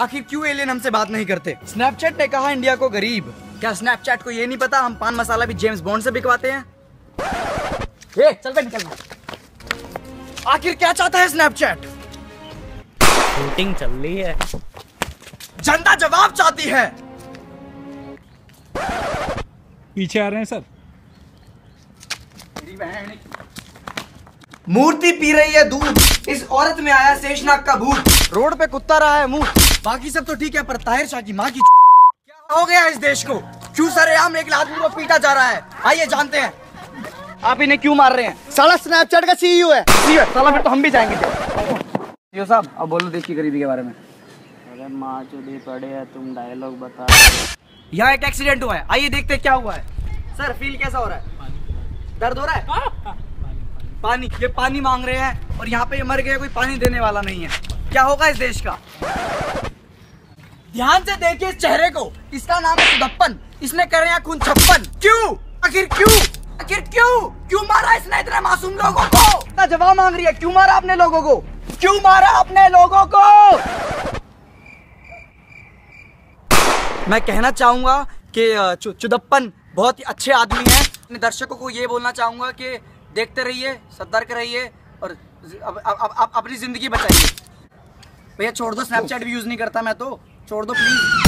आखिर क्यों एलियन हमसे बात नहीं करते? स्नैपचैट ने कहा इंडिया को गरीब। क्या स्नैपचैट को ये नहीं पता हम पान मसाला भी जेम्स बॉन्ड से बिकवाते हैं? ए, चल बे निकल। आखिर क्या चाहता है स्नैपचैट शूटिंग चल रही है। जनता जवाब चाहती है। पीछे आ रहे हैं सर। मूर्ति पी रही है दूध। इस औरत में आया शेषनाग का भूत। रोड पे कुत्ता रहा है मुँह। बाकी सब तो ठीक है पर ताहिर शाह की माँ की क्या हो गया इस देश को? क्यों सरेआम एक आदमी को पीटा जा रहा है? आइए जानते हैं। आप इन्हें क्यों मार रहे हैं? साला स्नैपचैट का सीईओ है। सीओ साला फिर तो हम भी जाएँगे। सीओ साहब अब बोलो देश की गरीबी के बारे में। अरे माँ चुदी पड़े है तुम डायलॉग बता यहाँ एक एक्सीडेंट हुआ है। आइए देखते क्या हुआ है। सर फील कैसा हो रहा है? दर्द हो रहा है? पानी ये पानी मांग रहे हैं और यहाँ पे मर गए कोई पानी देने वाला नहीं है। क्या होगा इस देश का? ध्यान से देखिए इस चेहरे को। इसका नाम है सुदप्पन। इसने करे हैं खून छप्पन। क्यों? आखिर क्यों? आखिर क्यों? क्यों मारा इसने इतने मासूम लोगों को? इतना जवाब मांग रही है। क्यों मारा अपने लोगों को? क्यों मारा अपने लोगों को? मैं कहना चाहूँगा कि चुदप्पन बहुत ही अच्छे आदमी हैं। अपने दर्शकों को ये बोलना चाहूँगा कि देखते रहिए सतर्क रहिए और अब, अब अपनी ज़िंदगी बचाइए। भैया छोड़ दो स्नैपचैट भी यूज़ नहीं करता मैं तो। छोड़ दो प्लीज़